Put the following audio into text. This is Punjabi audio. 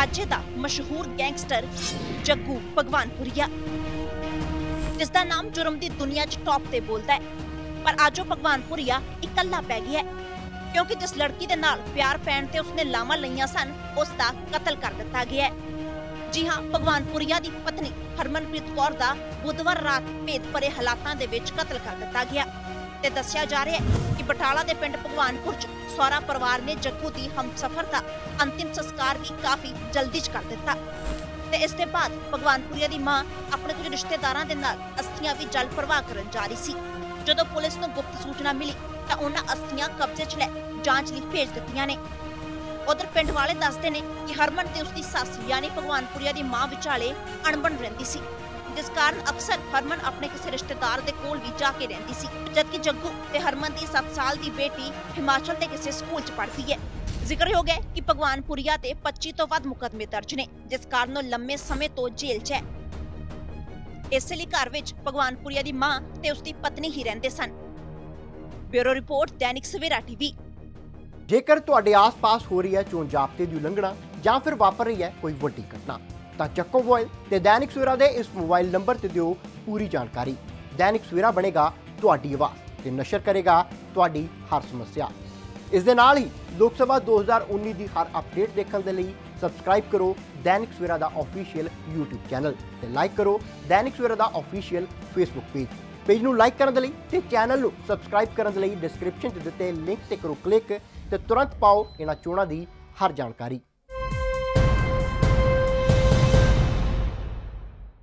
ਮਾਝੇ ਦਾ ਮਸ਼ਹੂਰ ਗੈਂਗਸਟਰ ਜੱਗੂ ਭਗਵਾਨਪੁਰੀਆ। ਜਿਸ ਦਾ ਨਾਮ ਜੁਰਮ ਦੀ ਦੁਨੀਆ 'ਚ ਟੌਪ ਤੇ ਬੋਲਦਾ ਹੈ। ਪਰ ਅੱਜ ਉਹ ਭਗਵਾਨਪੁਰੀਆ ਇਕੱਲਾ ਪੈ ਗਿਆ ਕਿਉਂਕਿ ਜਿਸ ਲੜਕੀ ਦੇ ਨਾਲ ਪਿਆਰ ਪੈਣ ਤੇ ਉਸਨੇ ਲਾਵਾਂ ਲਈਆਂ ਸਨ ਉਸ ਦਾ ਕਤਲ ਕਰ ਦਿੱਤਾ ਗਿਆ ਹੈ। ਜੀ ਹਾਂ, ਭਗਵਾਨਪੁਰੀਆ ਦੀ ਪਤਨੀ ਹਰਮਨਪ੍ਰੀਤ ਕੌਰ ਦਾ ਬੁੱਧਵਾਰ ਰਾਤ ਭੇਦ ਭਰੇ ਹਾਲਾਤਾਂ ਦੇ ਵਿੱਚ ਕਤਲ ਕਰ ਦਿੱਤਾ ਗਿਆ ਤੇ ਦੱਸਿਆ ਜਾ ਰਿਹਾ ਹੈ ਕਿ ਬਟਾਲਾ ਦੇ ਪਿੰਡ ਭਗਵਾਨਪੁਰ ਚ ਸਹੁਰਾ ਪਰਿਵਾਰ ਨੇ ਜੱਗੂ ਦੀ ਹਮਸਫਰ ਦਾ ਅੰਤਿਮ ਸੰਸਕਾਰ ਵੀ ਕਾਫੀ ਜਲਦੀ ਚ ਕਰ ਦਿੱਤਾ। ਤੇ ਇਸ ਦੇ ਬਾਅਦ ਭਗਵਾਨਪੁਰੀਆ ਦੀ ਮਾਂ ਆਪਣੇ ਕੁਝ ਰਿਸ਼ਤੇਦਾਰਾਂ ਦੇ ਨਾਲ ਅਸਥੀਆਂ ਵੀ ਜਲ ਪ੍ਰਵਾਹ ਕਰਨ ਜਾ ਰਹੀ ਸੀ। ਜਦੋਂ ਪੁਲਿਸ ਨੂੰ ਗੁਪਤ ਸੂਚਨਾ ਮਿਲੀ ਤਾਂ ਉਹਨਾਂ ਅਸਥੀਆਂ ਕਬਜ਼ੇ 'ਚ ਲੈ ਜਾਂਚ ਲਈ ਭੇਜ ਦਿੱਤੀਆਂ ਨੇ। ਉਧਰ ਪਿੰਡ ਵਾਲੇ ਦੱਸਦੇ ਨੇ ਕਿ ਹਰਮਨ ਤੇ ਉਸਦੀ ਸੱਸ, ਯਾਨੀ ਭਗਵਾਨਪੁਰੀਆ ਦੀ ਮਾਂ ਵਿਚਾਲੇ ਅਣਬਣ ਰਹਿੰਦੀ ਸੀ। ਜਿਸ ਕਾਰਨ ਅਕਸਰ ਹਰਮਨ ਆਪਣੇ ਕਿਸੇ ਰਿਸ਼ਤੇਦਾਰ ਦੇ ਕੋਲ ਵੀ ਜਾ ਕੇ ਰਹਿੰਦੀ ਸੀ, ਜਦਕਿ ਜੱਗੂ ਤੇ ਹਰਮਨ ਦੀ 7 ਸਾਲ ਦੀ ਬੇਟੀ ਹਿਮਾਚਲ ਦੇ ਕਿਸੇ ਸਕੂਲ 'ਚ ਪੜ੍ਹਦੀ ਹੈ। ਜ਼ਿਕਰ ਹੋ ਗਿਆ ਕਿ ਭਗਵਾਨਪੁਰੀਆ ਤੇ 25 ਤੋਂ ਵੱਧ ਮੁਕੱਦਮੇ ਦਰਜ ਨੇ, ਜਿਸ ਕਾਰਨ ਉਹ ਲੰਮੇ ਸਮੇਂ ਤੋਂ ਜੇਲ੍ਹ 'ਚ ਹੈ। ਇਸੇ ਲਈ ਘਰ ਵਿੱਚ ਭਗਵਾਨਪੁਰੀਆ ਦੀ ਮਾਂ ਤੇ ਉਸਦੀ ਪਤਨੀ ਹੀ ਰਹਿੰਦੇ ਸਨ। Bureau report, Dainik Savera TV. ਜੇਕਰ ਤੁਹਾਡੇ ਆਸ-ਪਾਸ ਹੋ ਰਹੀ ਹੈ ਚੋਣ ਜਾਬਤੇ ਦੀ ਉਲੰਘਣਾ ਜਾਂ ਫਿਰ ਵਾਪਰ ਰਹੀ ਹੈ ਕੋਈ ਵੱਡੀ ਘਟਨਾ ਤਾਂ ਚੱਕੋ ਮੋਬਾਈਲ ਤੇ ਦੈਨਿਕ ਸਵੇਰਾ ਦੇ ਇਸ ਮੋਬਾਈਲ ਨੰਬਰ ਤੇ ਦਿਓ ਪੂਰੀ ਜਾਣਕਾਰੀ। ਦੈਨਿਕ ਸਵੇਰਾ ਬਣੇਗਾ ਤੁਹਾਡੀ ਆਵਾਜ਼ ਤੇ ਨਸ਼ਰ ਕਰੇਗਾ ਤੁਹਾਡੀ ਹਰ ਸਮੱਸਿਆ। ਇਸ ਦੇ ਨਾਲ ਹੀ ਲੋਕ ਸਭਾ 2019 ਦੀ ਹਰ ਅਪਡੇਟ ਦੇਖਣ ਦੇ ਲਈ ਸਬਸਕ੍ਰਾਈਬ ਕਰੋ ਦੈਨਿਕ ਸਵੇਰਾ ਦਾ ਅਫੀਸ਼ੀਅਲ YouTube ਚੈਨਲ ਤੇ ਲਾਈਕ ਕਰੋ ਦੈਨਿਕ ਸਵੇਰਾ ਦਾ ਅਫੀਸ਼ੀਅਲ Facebook ਪੇਜ ਪੇਜ ਨੂੰ ਲਾਈਕ ਕਰਨ ਦੇ ਲਈ ਤੇ ਚੈਨਲ ਨੂੰ ਸਬਸਕ੍ਰਾਈਬ ਕਰਨ ਦੇ ਲਈ ਡਿਸਕ੍ਰਿਪਸ਼ਨ 'ਚ ਦਿੱਤੇ ਲਿੰਕ ਤੇ ਕਰੋ ਕਲਿੱਕ ਤੇ ਤੁਰੰਤ ਪਾਓ ਇਹਨਾਂ ਚੋਣਾਂ ਦੀ ਹਰ ਜਾਣਕਾਰੀ।